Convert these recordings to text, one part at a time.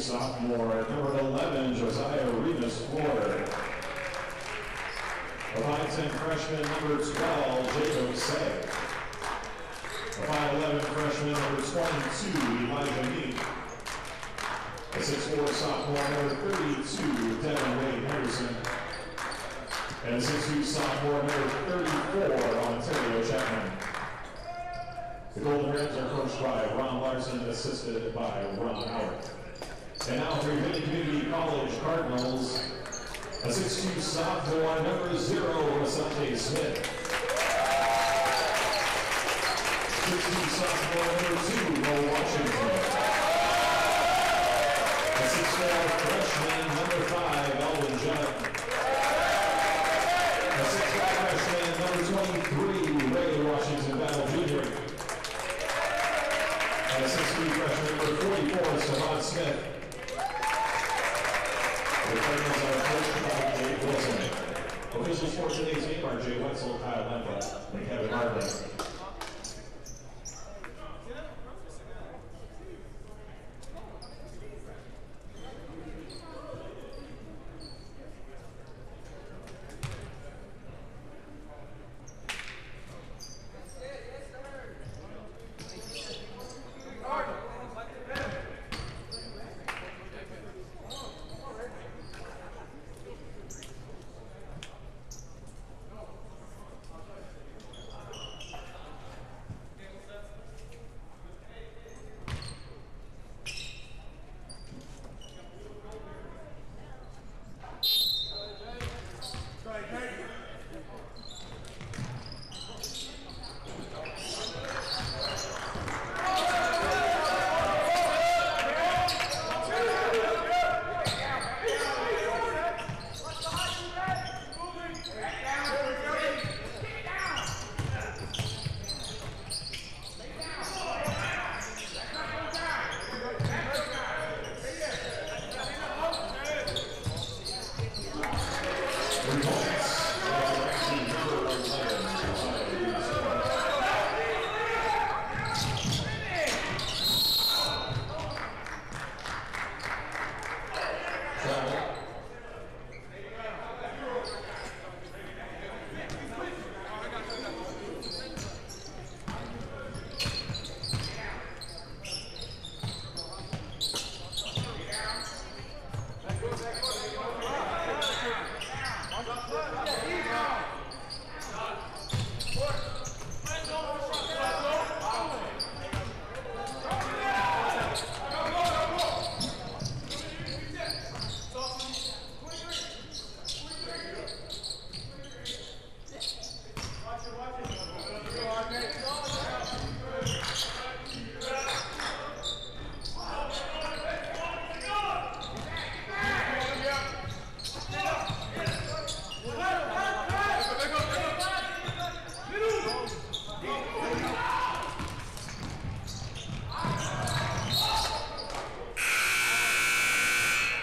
a 6'2 sophomore, number 11, Josiah Remus Ford. A 5'10 freshman, number 12, Jacob Say. A 5'11 freshman, number 22, Elijah Meek. A 6'4 sophomore, number 32, Devin Wade Henderson. And a 6'2 sophomore, number 34, Ontario Chapman. The Golden Rams are coached by Ron Larson, assisted by Ron Howard. And now for Hibbing Community College Cardinals, a 6'2 sophomore, number 0, Asante Smith. 6'2 sophomore, number 2, Mo Washington. A 6'4 freshman, number 5, Alvin Judd. A 6'5 freshman, number 23, Ray Washington Battle Jr. And a 6'3 freshman, number 44, Savant Smith. By Wilson. Officials for today's game are Jay Wetzel, Kyle Lempa, and Kevin Hardman.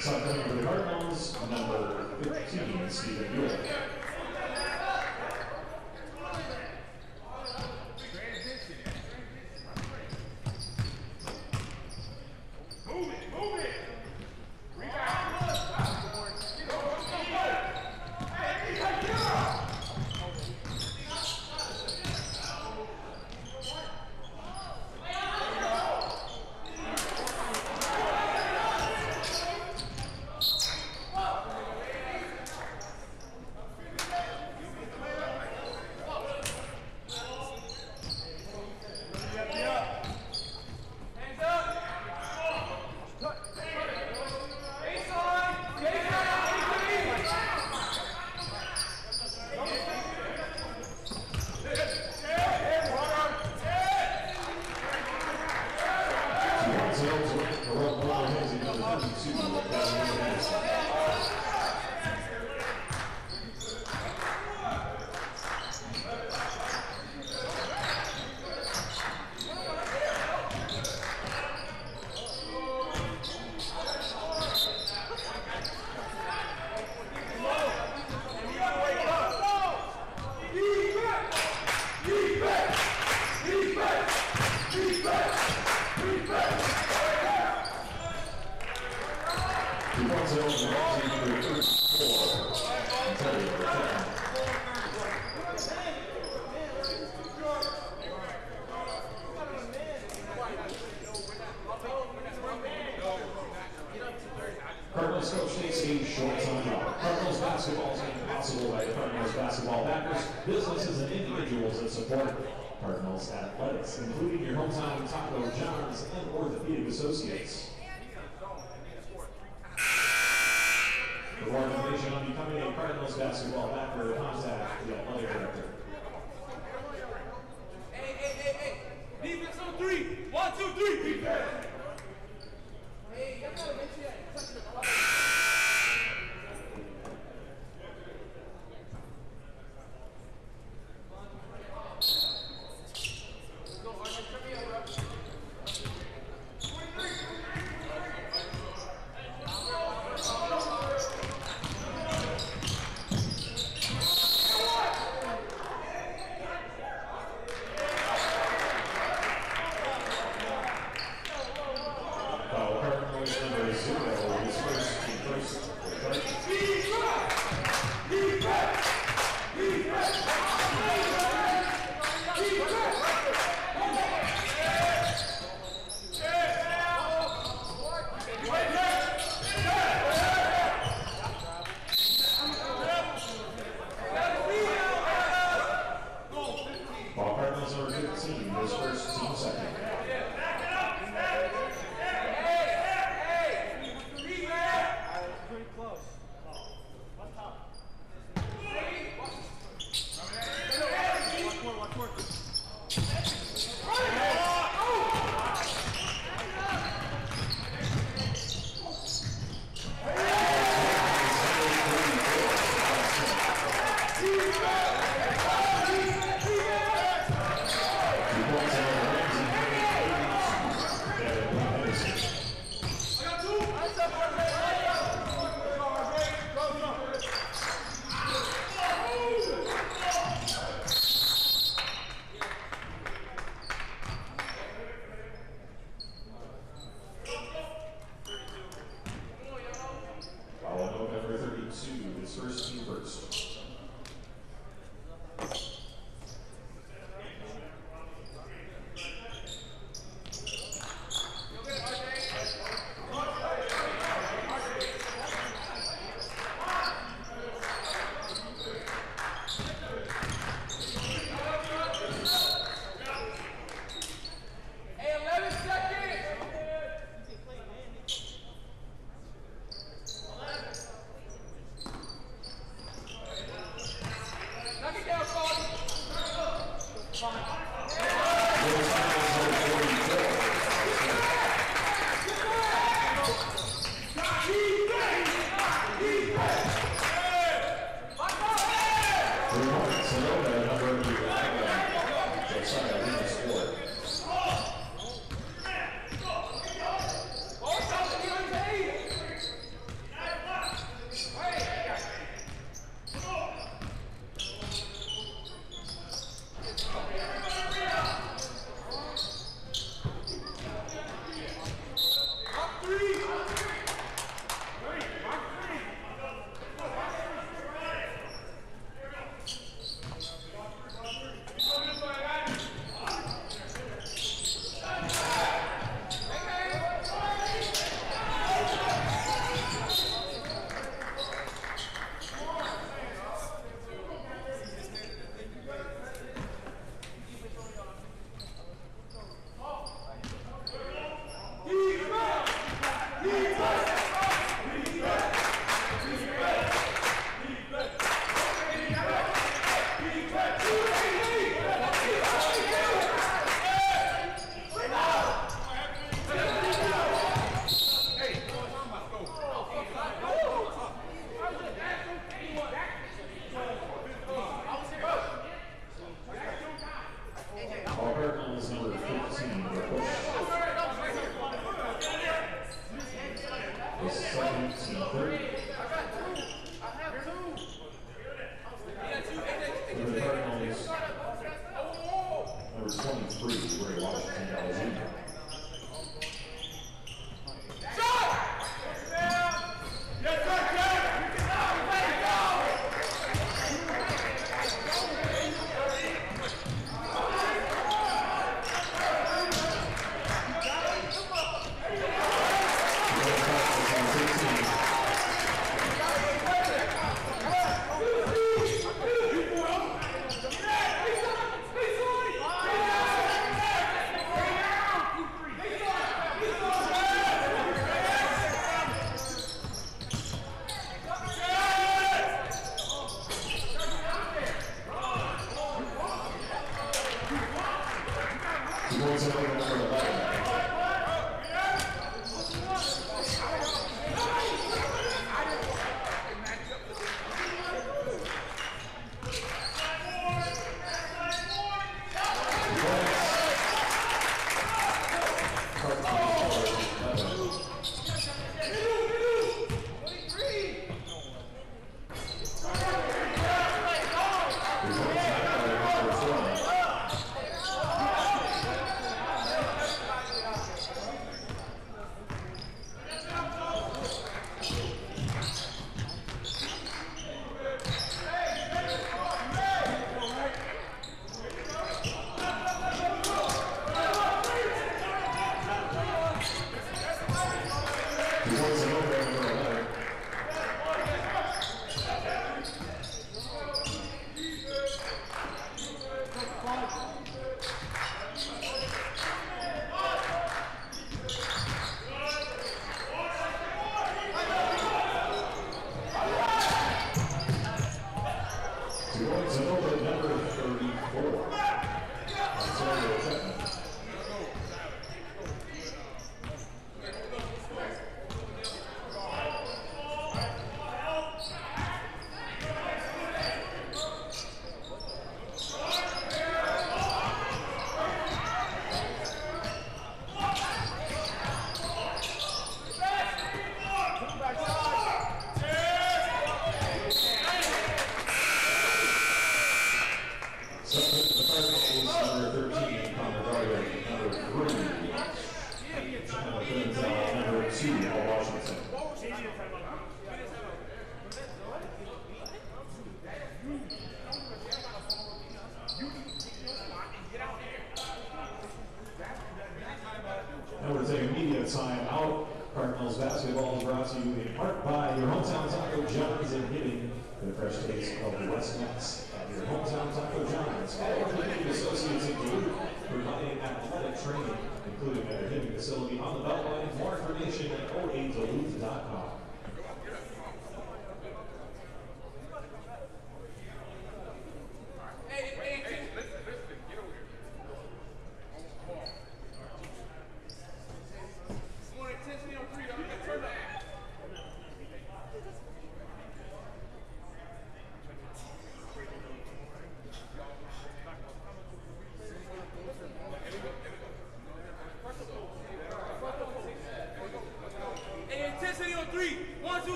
Sunday for the Cardinals, number 15, Stephen York.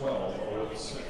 12, 06.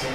He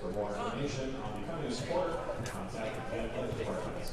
For more information on becoming a supporter, contact the Connecticut Department.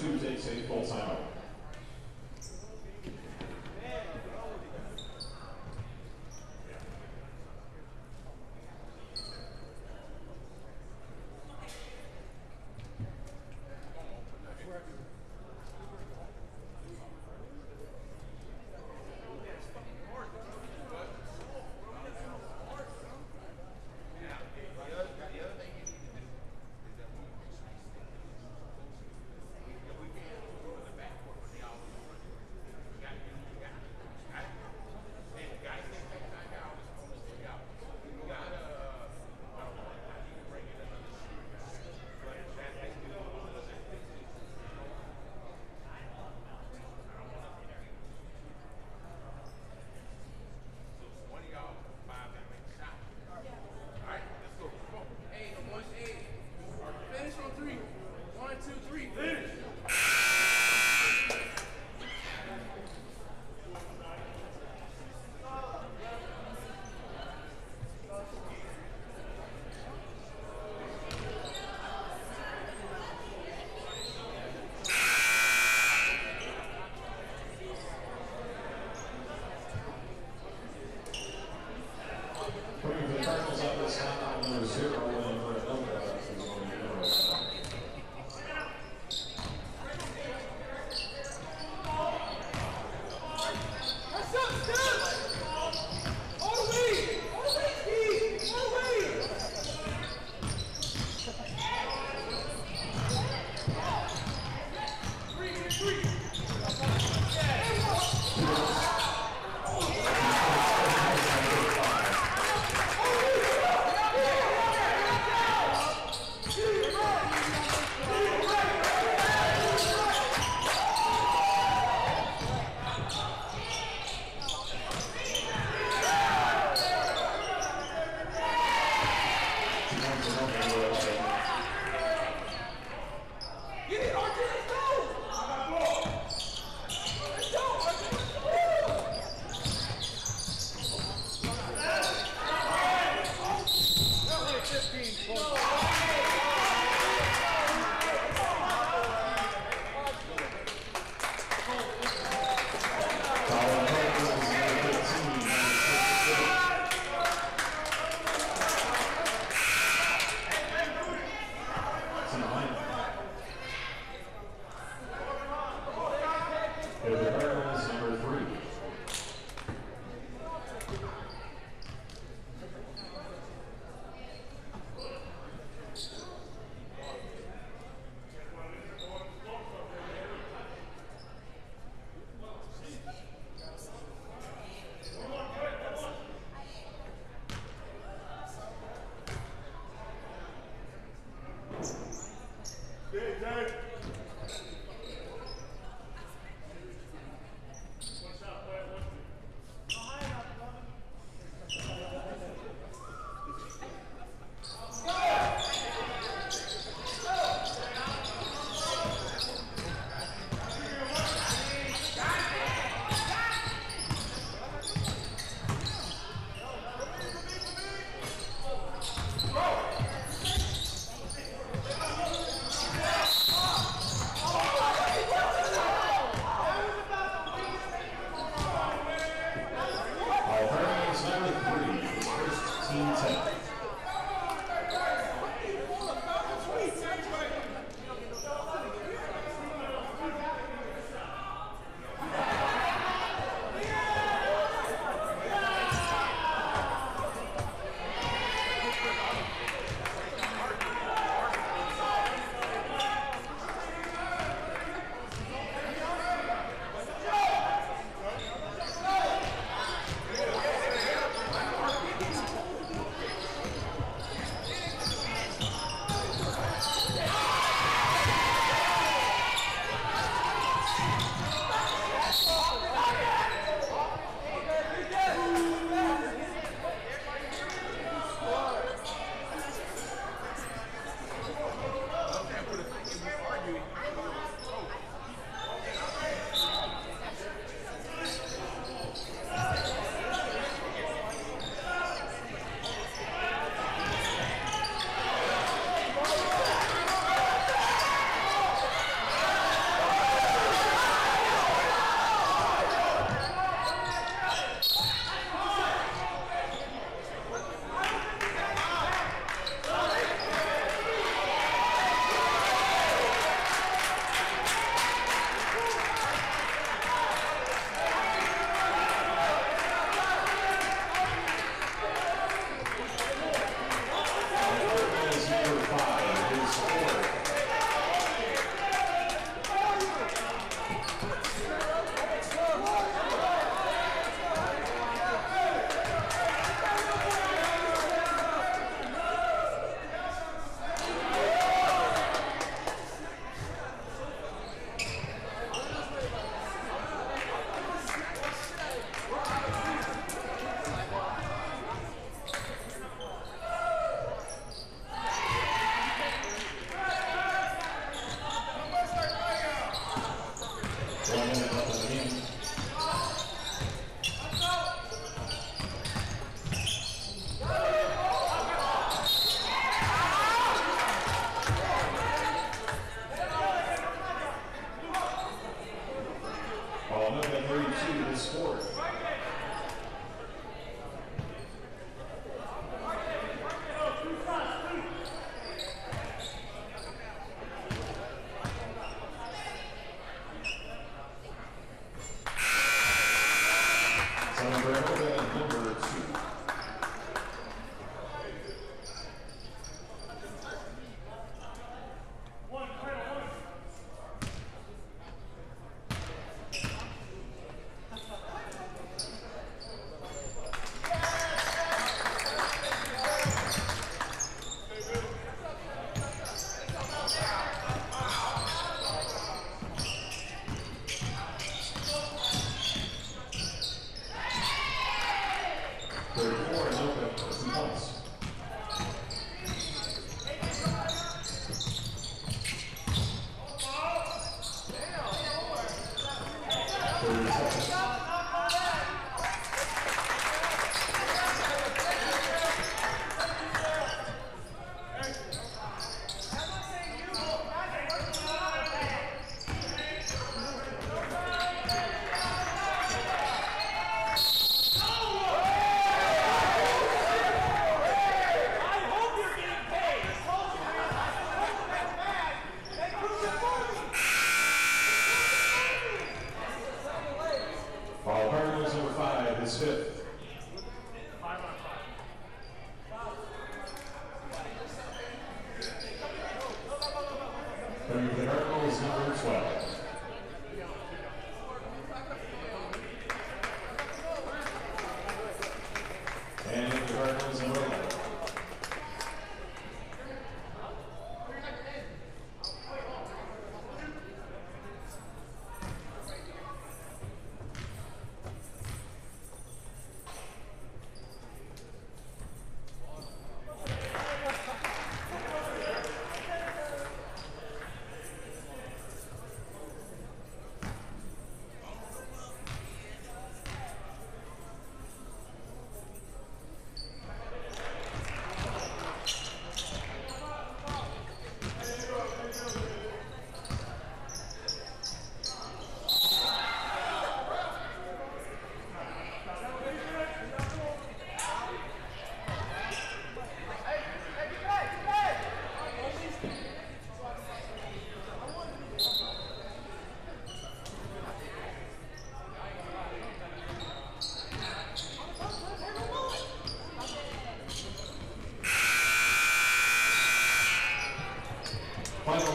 Tuesday, say full time.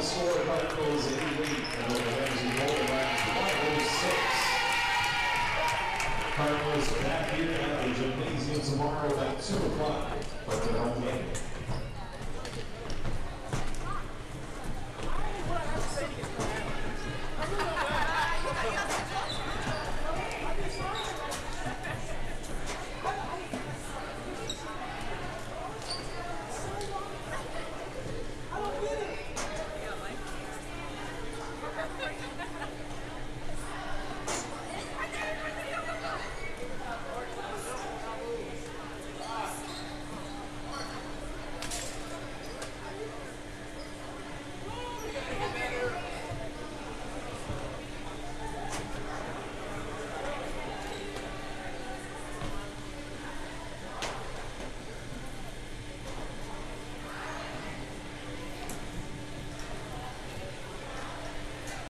Cardinals 88, and